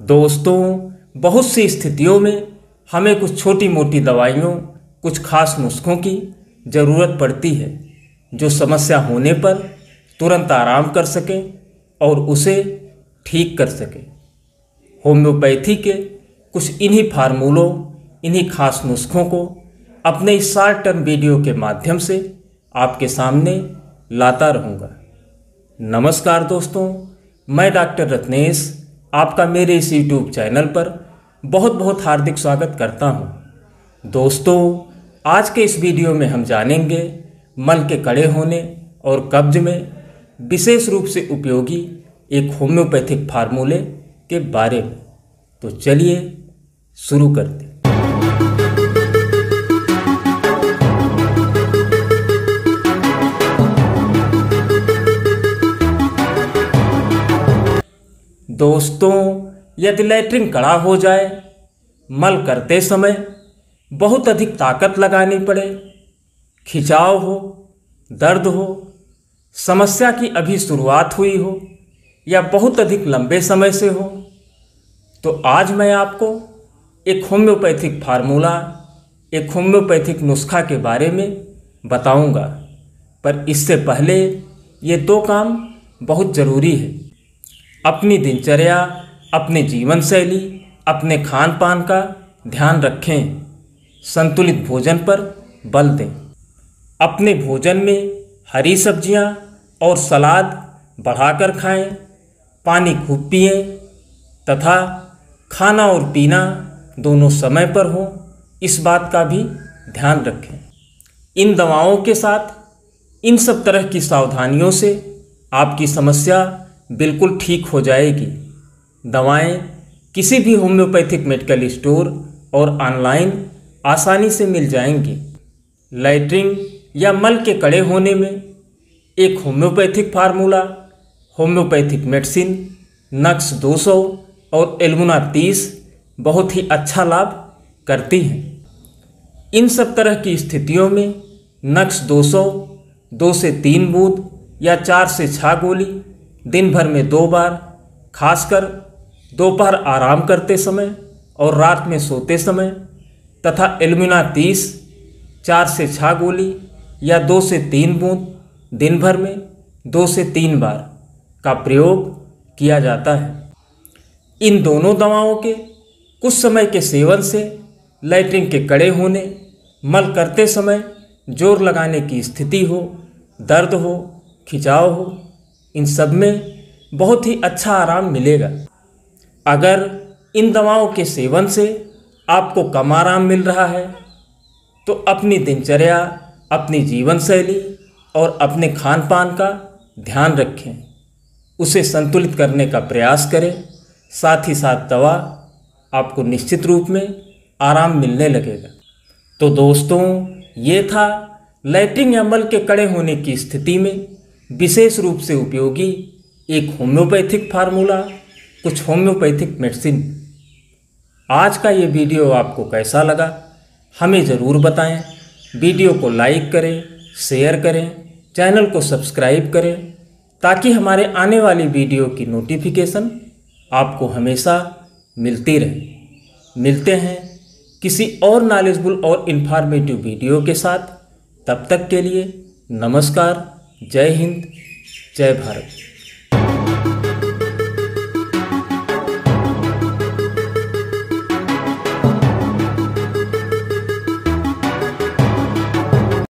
दोस्तों, बहुत सी स्थितियों में हमें कुछ छोटी मोटी दवाइयों, कुछ खास नुस्खों की ज़रूरत पड़ती है, जो समस्या होने पर तुरंत आराम कर सकें और उसे ठीक कर सकें। होम्योपैथी के कुछ इन्हीं फार्मूलों, इन्हीं खास नुस्खों को अपने इस शॉर्ट टर्म वीडियो के माध्यम से आपके सामने लाता रहूँगा। नमस्कार दोस्तों, मैं डॉक्टर रत्नेश आपका मेरे इस यूट्यूब चैनल पर बहुत बहुत हार्दिक स्वागत करता हूँ। दोस्तों, आज के इस वीडियो में हम जानेंगे मल के कड़े होने और कब्ज में विशेष रूप से उपयोगी एक होम्योपैथिक फार्मूले के बारे में। तो चलिए शुरू करते दोस्तों, यदि लैट्रिन कड़ा हो जाए, मल करते समय बहुत अधिक ताकत लगानी पड़े। खिंचाव हो, दर्द हो, समस्या की अभी शुरुआत हुई हो, या बहुत अधिक लंबे समय से हो तो आज मैं आपको एक होम्योपैथिक फार्मूला एक होम्योपैथिक नुस्खा के बारे में बताऊँगा। पर इससे पहले ये दो काम बहुत ज़रूरी है। अपनी दिनचर्या, अपने जीवन शैली अपने खान पान का ध्यान रखें। संतुलित भोजन पर बल दें। अपने भोजन में हरी सब्ज़ियाँ और सलाद बढ़ाकर खाएँ, पानी खूब पिए, तथा खाना और पीना दोनों समय पर हो, इस बात का भी ध्यान रखें। इन दवाओं के साथ इन सब तरह की सावधानियों से आपकी समस्या बिल्कुल ठीक हो जाएगी। दवाएँ, किसी भी होम्योपैथिक मेडिकल स्टोर और ऑनलाइन आसानी से मिल जाएँगी। लैट्रिन या मल के कड़े होने में एक homeopathic formula, homeopathic medicine Nux 200 और एल्मुना 30 बहुत ही अच्छा लाभ करती हैं। इन सब तरह की स्थितियों में नक्स 200 दो से तीन बूंद या चार से छः गोली दिन भर में दो बार, खासकर दोपहर आराम करते समय और रात में सोते समय, तथा एलमिना तीस, चार से छः गोली या दो से तीन बूंद दिन भर में दो से तीन बार का प्रयोग किया जाता है। इन दोनों दवाओं के कुछ समय के सेवन से लैट्रिन के कड़े होने, मल करते समय ज़ोर लगाने की स्थिति हो, दर्द हो, खिंचाव हो इन सब में बहुत ही अच्छा आराम मिलेगा। अगर इन दवाओं के सेवन से आपको कम आराम मिल रहा है तो अपनी दिनचर्या, अपनी जीवन शैली और अपने खान पान का ध्यान रखें। उसे संतुलित करने का प्रयास करें। साथ ही साथ दवा आपको निश्चित रूप में आराम मिलने लगेगा। तो दोस्तों, ये था लैट्रिन अमल के कड़े होने की स्थिति में विशेष रूप से उपयोगी एक होम्योपैथिक फार्मूला, कुछ होम्योपैथिक मेडिसिन। आज का ये वीडियो आपको कैसा लगा, हमें ज़रूर बताएँ। वीडियो को लाइक करें, शेयर करें, चैनल को सब्सक्राइब करें, ताकि हमारे आने वाली वीडियो की नोटिफिकेशन आपको हमेशा मिलती रहे। मिलते हैं किसी और नॉलेजबुल और इन्फॉर्मेटिव वीडियो के साथ। तब तक के लिए नमस्कार। जय हिंद जय भारत।